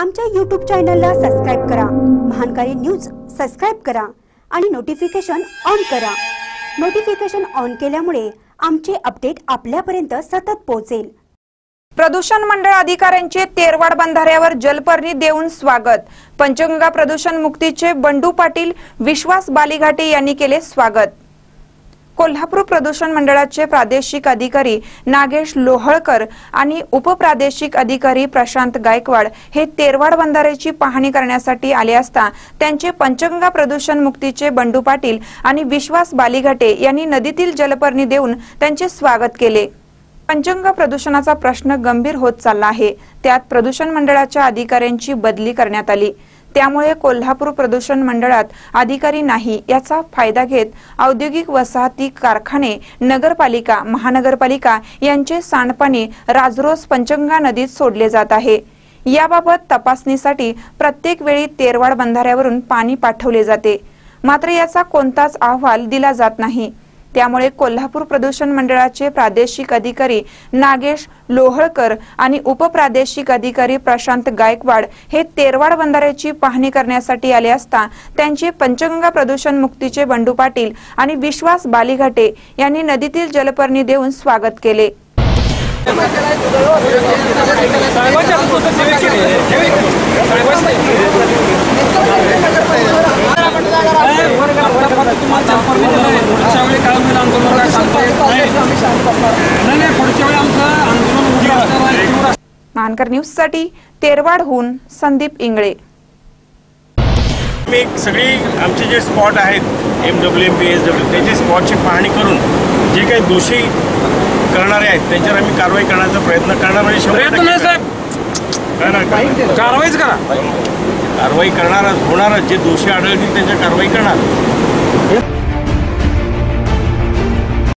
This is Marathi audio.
आमच्या यूट्यूब चॅनलला सबस्क्राईब करा. महानकारी न्यूज सबस्क्राईब करा आणि नोटिफिकेशन ऑन करा. नोटिफिकेशन ऑन केल्यामुळे आमचे अपडेट आपल्यापर्यंत सतत पोहोचेल. प्रदूषण मंडळ अधिकाऱ्यांचे तेरवाड बंधाऱ्यावर जलपर्णी देऊन स्वागत. पंचगंगा प्रदूषण मुक्तीचे बंडू पाटील विश्वास बालिघाटे यांनी केले स्वागत. कोल्हापूर प्रदूषण मंडळाचे प्रादेशिक अधिकारी नागेश लोहळकर आणि उपप्रादेशिक अधिकारी प्रशांत गायकवाड हे तेरवाड बंधाऱ्याची पाहणी करण्यासाठी आले असता त्यांचे पंचगंगा प्रदूषण मुक्तीचे बंडू पाटील आणि विश्वास बालिघाटे यांनी नदीतील जलपर्णी देऊन त्यांचे स्वागत केले. पंचगंगा प्रदूषणाचा प्रश्न गंभीर होत चालला आहे. त्यात प्रदूषण मंडळाच्या अधिकाऱ्यांची बदली करण्यात आली. त्यामुळे कोल्हापूर प्रदूषण मंडळात अधिकारी नाही याचा फायदा घेत औद्योगिक वसाहती कारखाने नगरपालिका महानगरपालिका यांचे सांडपाणी राजरोस पंचगंगा नदीत सोडले जात आहे. याबाबत तपासणीसाठी प्रत्येक वेळी तेरवाड बंधाऱ्यावरून पाणी पाठवले जाते. मात्र याचा कोणताच अहवाल दिला जात नाही. त्यामुळे कोल्हापूर प्रदूषण मंडळाचे प्रादेशिक अधिकारी नागेश लोहळकर आणि उपप्रादेशिक अधिकारी प्रशांत गायकवाड हे तेरवाड बंधाऱ्याची पाहणी करण्यासाठी आले असता त्यांचे पंचगंगा प्रदूषण मुक्तीचे बंडू पाटील आणि विश्वास बालिघाटे यांनी नदीतील जलपर्णी देऊन स्वागत केले. महानकर न्यूजसाठी तेरवाडहून संदीप इंगळे. मी सगळी आमचे जे स्पॉट आहेत M W M P S W त्याची स्पॉटची पाहणी करून जे काही दोषी करणारे आहेत त्यांच्यावर आम्ही कारवाई करण्याचा प्रयत्न करणार म्हणजे. कारवाईच करा. कारवाई करणारच होणारच. जे दोषी आढळतील त्यांच्या कारवाई करणार.